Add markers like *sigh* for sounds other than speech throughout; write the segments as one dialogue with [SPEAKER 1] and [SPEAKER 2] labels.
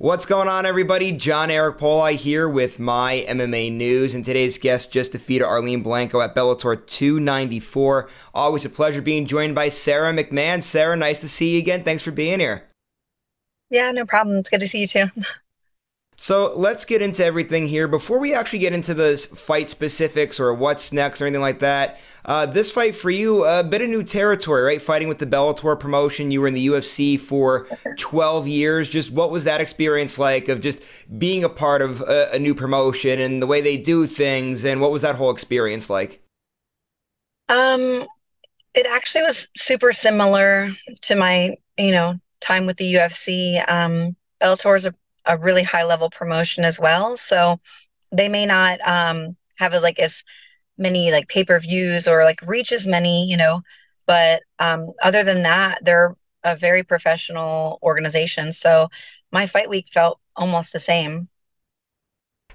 [SPEAKER 1] What's going on, everybody? John Eric Poli here with MyMMANews, and today's guest just defeated Arlene Blencowe at Bellator 294. Always a pleasure being joined by Sara McMann. Sara, nice to see you again. Thanks for being here.
[SPEAKER 2] Yeah, no problem. It's good to see you too. *laughs*
[SPEAKER 1] So let's get into everything here. Before we actually get into the fight specifics or what's next or anything like that, uh, this fight for you, a bit of new territory, right? Fighting with the Bellator promotion. You were in the UFC for 12 years. Just what was that experience like of just being a part of a, a new promotion and the way they do things? And what was that whole experience like?
[SPEAKER 2] Um, it actually was super similar to my, you know, time with the UFC. Um, Bellator is a a really high level promotion as well. So they may not um, have like as many like pay per views or like reach as many, you know. But um, other than that, they're a very professional organization. So my fight week felt almost the same.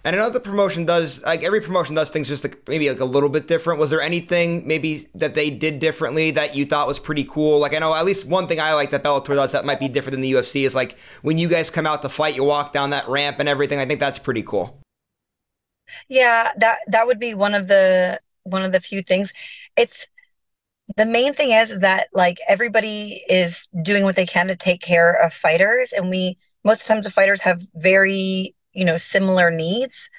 [SPEAKER 1] And the promotion does like every promotion does things just like maybe like a little bit different. Was there anything maybe that they did differently that you thought was pretty cool? Like I know at least one thing I like that Bellator does that might be different than the UFC is like when you guys come out to fight, you walk down that ramp and everything. I think that's pretty cool.
[SPEAKER 2] Yeah, that that would be one of the one of the few things. It's the main thing is that like everybody is doing what they can to take care of fighters and we most times the fighters have very you know similar needs.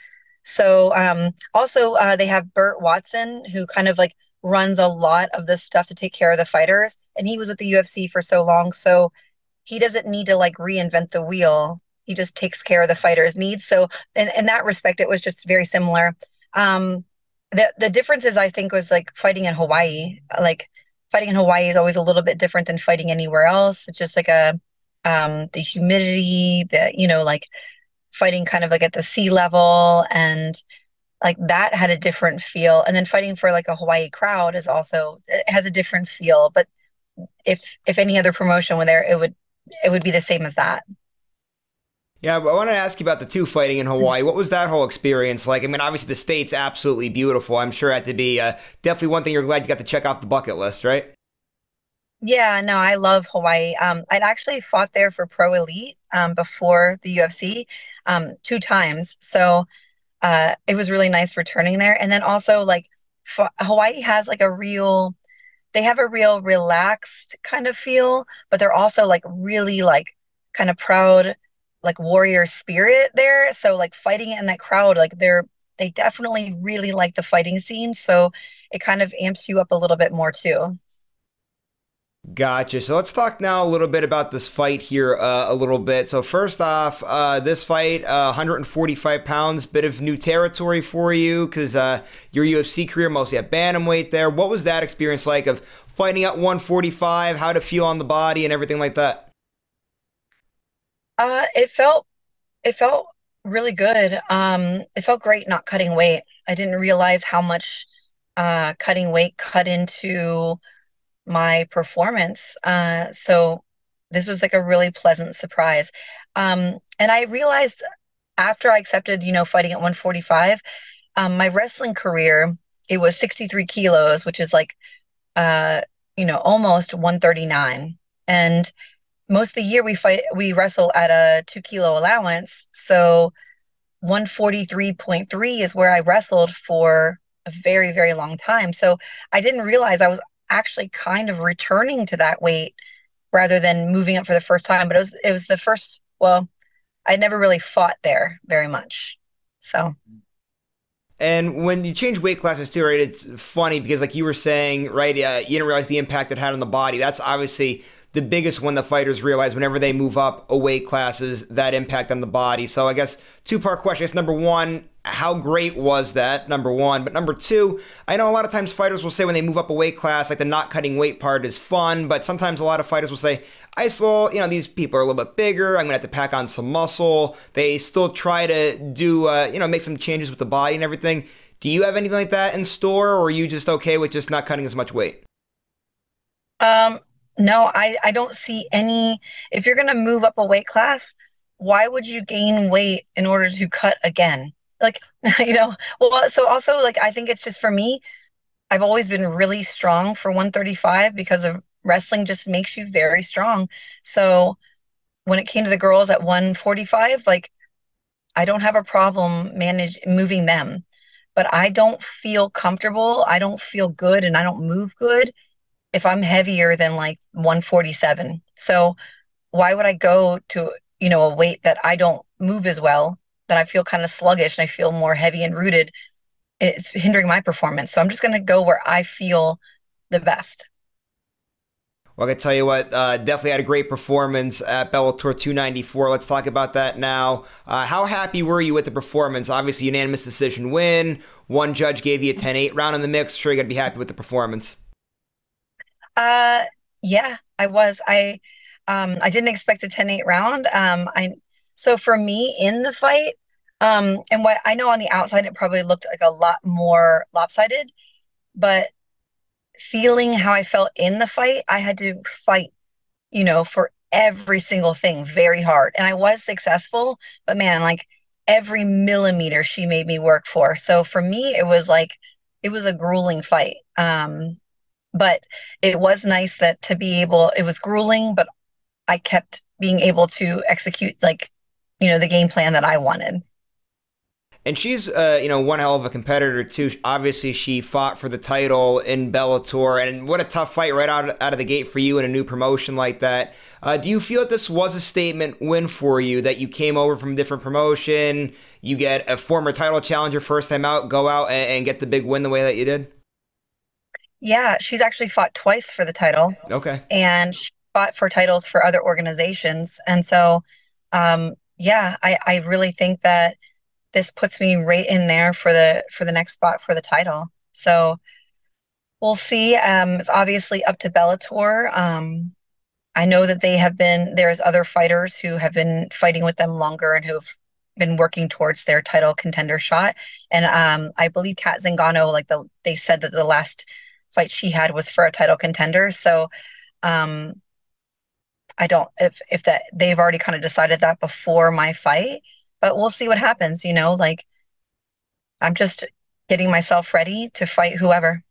[SPEAKER 2] So um also uh, they have burt watson who kind of like runs a lot of this stuff to take care of the fighters and he was with the ufc for so long so he doesn't need to like reinvent the wheel. He just takes care of the fighters needs. So in, in that respect it was just very similar. Um the the difference is i think was like fighting in hawaii. Like fighting in hawaii is always a little bit different than fighting anywhere else. It's just like a um the humidity the you know like fighting kind of like at the sea level and like that had a different feel and then fighting for like a hawaii crowd is also it has a different feel but if if any other promotion were there it would it would be the same as that
[SPEAKER 1] yeah, but I wanted to ask you about the two fighting in Hawaii. What was that whole experience like? I mean, obviously the state's absolutely beautiful. I'm sure it had to be uh, definitely one thing you're glad you got to check off the bucket list, right?
[SPEAKER 2] Yeah, no, I love Hawaii. Um, I'd actually fought there for Pro Elite um, before the UFC um, two times, so uh, it was really nice returning there. And then also, like Hawaii has like a real, they have a real relaxed kind of feel, but they're also like really like kind of proud, like warrior spirit there. So like fighting in that crowd, like they're they definitely really like the fighting scene, so it kind of amps you up a little bit more too.
[SPEAKER 1] Gotcha. So let's talk now a little bit about this fight here uh, a little bit. So first off, uh, this fight, uh, 145 pounds, bit of new territory for you because uh, your UFC career mostly at bantamweight there. What was that experience like of fighting at 145? How to feel on the body and everything like that?
[SPEAKER 2] Uh, it felt it felt really good. Um, it felt great not cutting weight. I didn't realize how much uh, cutting weight cut into my performance. Uh, so this was like a really pleasant surprise. Um, and I realized after I accepted, you know, fighting at 145, um, my wrestling career, it was 63 kilos, which is like, uh, you know, almost 139. And most of the year we fight, we wrestle at a two kilo allowance. So 143.3 is where I wrestled for a very, very long time. So I didn't realize I was actually kind of returning to that weight rather than moving up for the first time. But it was it was the first. Well, I never really fought there very much, so.
[SPEAKER 1] And when you change weight classes too, right? It's funny because, like you were saying, right? Uh, you didn't realize the impact it had on the body. That's obviously the biggest one the fighters realize whenever they move up a weight classes, that impact on the body. So I guess two part question. Is number one, how great was that? Number one. But number two, I know a lot of times fighters will say when they move up a weight class, like the not cutting weight part is fun, but sometimes a lot of fighters will say, I still, you know, these people are a little bit bigger. I'm gonna have to pack on some muscle. They still try to do, uh, you know, make some changes with the body and everything. Do you have anything like that in store, or are you just okay with just not cutting as much weight?
[SPEAKER 2] Um, no, I, I don't see any. If you're going to move up a weight class, why would you gain weight in order to cut again? Like, *laughs* you know, well, so also, like, I think it's just for me, I've always been really strong for 135 because of wrestling just makes you very strong. So when it came to the girls at 145, like I don't have a problem manage moving them, but I don't feel comfortable. I don't feel good and I don't move good if I'm heavier than like 147. So why would I go to, you know, a weight that I don't move as well, that I feel kind of sluggish and I feel more heavy and rooted? It's hindering my performance. So I'm just going to go where I feel the best.
[SPEAKER 1] Well, I can tell you what, uh, definitely had a great performance at Bellator 294. Let's talk about that now. Uh, how happy were you with the performance? Obviously, unanimous decision win. One judge gave you a 10 8 round in the mix. Sure, you got to be happy with the performance.
[SPEAKER 2] Uh, yeah, I was. I um, I didn't expect a 10 8 round. Um, I so for me in the fight, um, and what I know on the outside, it probably looked like a lot more lopsided, but feeling how I felt in the fight, I had to fight, you know, for every single thing very hard. And I was successful, but man, like every millimeter she made me work for. So for me, it was like, it was a grueling fight. Um, but it was nice that to be able, it was grueling, but I kept being able to execute like, you know, the game plan that I wanted
[SPEAKER 1] and she's uh, you know one hell of a competitor too. Obviously, she fought for the title in Bellator, and what a tough fight right out out of the gate for you in a new promotion like that. Uh, do you feel that this was a statement win for you that you came over from a different promotion, you get a former title challenger first time out, go out and, and get the big win the way that you did?
[SPEAKER 2] Yeah, she's actually fought twice for the title.
[SPEAKER 1] Okay,
[SPEAKER 2] and she fought for titles for other organizations, and so um, yeah, I I really think that this puts me right in there for the for the next spot for the title. So we'll see. Um, it's obviously up to Bellator. Um, I know that they have been there's other fighters who have been fighting with them longer and who've been working towards their title contender shot. And um, I believe Cat Zingano, like the they said that the last fight she had was for a title contender. So um, I don't if if that they've already kind of decided that before my fight but we'll see what happens, you know, like I'm just getting myself ready to fight whoever.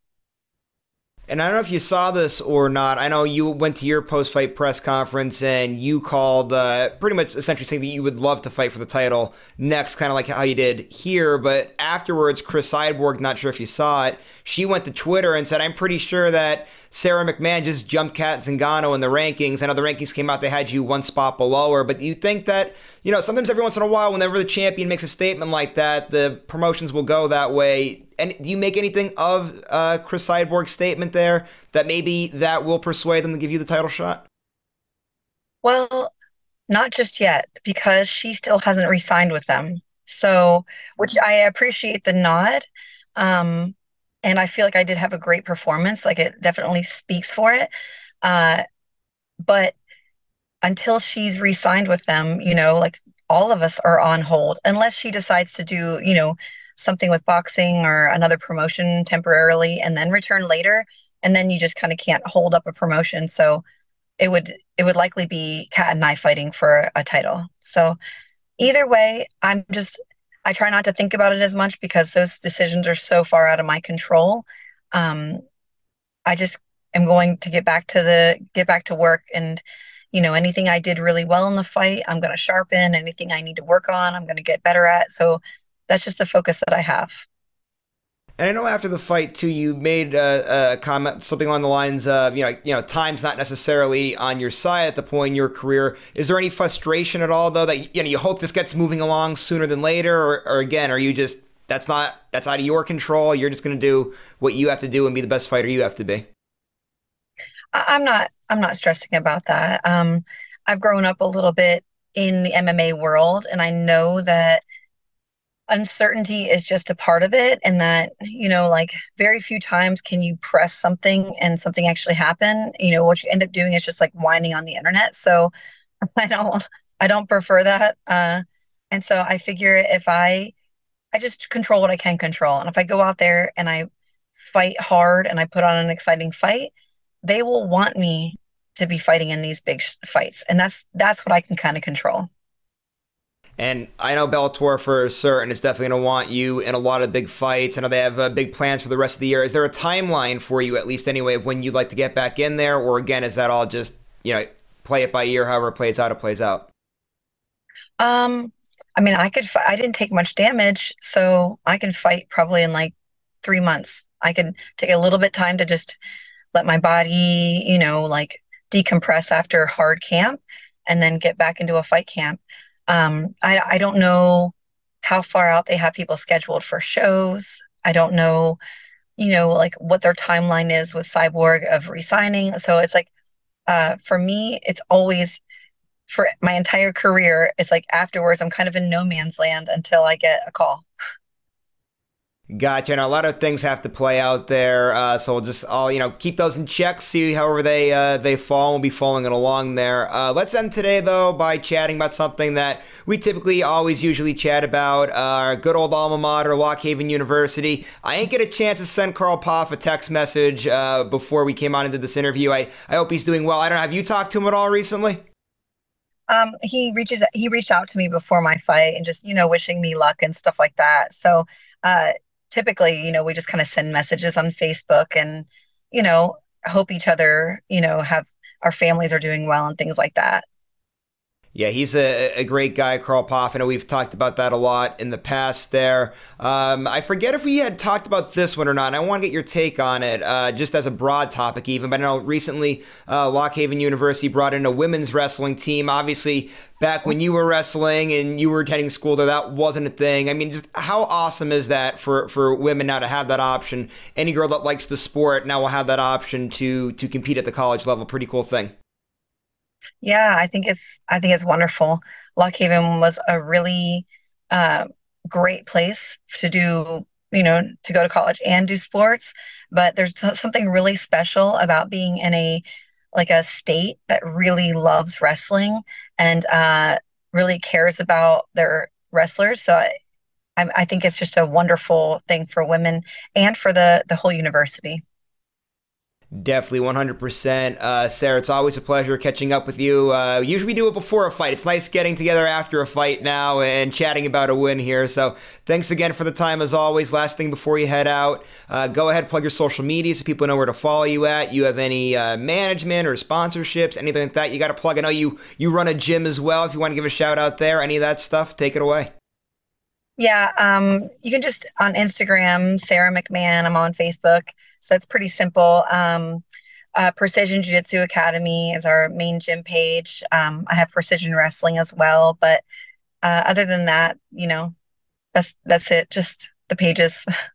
[SPEAKER 1] And I don't know if you saw this or not. I know you went to your post fight press conference and you called uh, pretty much essentially saying that you would love to fight for the title next, kind of like how you did here. But afterwards, Cris Cyborg, not sure if you saw it, she went to Twitter and said, I'm pretty sure that Sara McMann just jumped Cat Zingano in the rankings. I know the rankings came out, they had you one spot below her, but you think that, you know, sometimes every once in a while, whenever the champion makes a statement like that, the promotions will go that way. And do you make anything of uh, Cris Cyborg's statement there that maybe that will persuade them to give you the title shot?
[SPEAKER 2] Well, not just yet, because she still hasn't re signed with them. So, which I appreciate the nod. Um, and I feel like I did have a great performance. Like it definitely speaks for it. Uh, but until she's re-signed with them, you know, like all of us are on hold unless she decides to do, you know, something with boxing or another promotion temporarily and then return later. And then you just kind of can't hold up a promotion. So it would it would likely be Cat and I fighting for a title. So either way, I'm just I try not to think about it as much because those decisions are so far out of my control. Um, I just am going to get back to the get back to work and you know anything I did really well in the fight, I'm going to sharpen. Anything I need to work on, I'm going to get better at. So that's just the focus that I have.
[SPEAKER 1] And I know after the fight too, you made a, a, comment, something along the lines of, you know, you know, time's not necessarily on your side at the point in your career. Is there any frustration at all, though, that you know you hope this gets moving along sooner than later, or, or again, are you just that's not that's out of your control? You're just going to do what you have to do and be the best fighter you have to be.
[SPEAKER 2] I'm not. I'm not stressing about that. Um, I've grown up a little bit in the MMA world, and I know that uncertainty is just a part of it and that you know like very few times can you press something and something actually happen. You know what you end up doing is just like whining on the internet. So *laughs* i don't i don't prefer that. Uh and so i figure if i i just control what i can control and if i go out there and i fight hard and i put on an exciting fight they will want me to be fighting in these big fights and that's that's what i can kind of control
[SPEAKER 1] and I know Bellator for certain is definitely going to want you in a lot of big fights. I know they have uh, big plans for the rest of the year. Is there a timeline for you, at least anyway, of when you'd like to get back in there? Or again, is that all just, you know, play it by ear, however it plays out, it plays out?
[SPEAKER 2] Um, I mean, I could, I didn't take much damage, so I can fight probably in like three months. I can take a little bit time to just let my body, you know, like decompress after hard camp and then get back into a fight camp. Um, I, I don't know how far out they have people scheduled for shows. I don't know, you know, like what their timeline is with Cyborg of resigning. So it's like, uh, for me, it's always for my entire career, it's like afterwards, I'm kind of in no man's land until I get a call. *laughs*
[SPEAKER 1] Gotcha. And a lot of things have to play out there, uh, so we'll just all you know keep those in check. See however they uh, they fall. We'll be following it along there. Uh, let's end today though by chatting about something that we typically always usually chat about. Our good old alma mater, Lock Haven University. I ain't get a chance to send Carl Poff a text message uh, before we came on into this interview. I I hope he's doing well. I don't know. Have you talked to him at all recently?
[SPEAKER 2] Um, he reaches he reached out to me before my fight and just you know wishing me luck and stuff like that. So uh, typically, you know, we just kind of send messages on Facebook and, you know, hope each other, you know, have our families are doing well and things like that.
[SPEAKER 1] Yeah, he's a, a great guy, Carl Poff. I know we've talked about that a lot in the past there. Um, I forget if we had talked about this one or not. I want to get your take on it, uh, just as a broad topic, even. But I know recently uh, Lock Haven University brought in a women's wrestling team. Obviously, back when you were wrestling and you were attending school there, that wasn't a thing. I mean, just how awesome is that for, for women now to have that option? Any girl that likes the sport now will have that option to to compete at the college level. Pretty cool thing.
[SPEAKER 2] Yeah, I think it's I think it's wonderful. Lock Haven was a really uh, great place to do, you know, to go to college and do sports. But there's something really special about being in a like a state that really loves wrestling and uh, really cares about their wrestlers. So I, I think it's just a wonderful thing for women and for the the whole university.
[SPEAKER 1] Definitely 100%. Uh, Sara, it's always a pleasure catching up with you. Uh, usually we do it before a fight. It's nice getting together after a fight now and chatting about a win here. So thanks again for the time as always. Last thing before you head out, uh, go ahead, plug your social media so people know where to follow you at. You have any uh, management or sponsorships, anything like that you got to plug? I know you, you run a gym as well. If you want to give a shout out there, any of that stuff, take it away.
[SPEAKER 2] Yeah, um, you can just on Instagram, Sara McMann. I'm on Facebook. So it's pretty simple. Um, uh, Precision Jiu Jitsu Academy is our main gym page. Um, I have Precision Wrestling as well, but uh, other than that, you know, that's that's it. Just the pages. *laughs*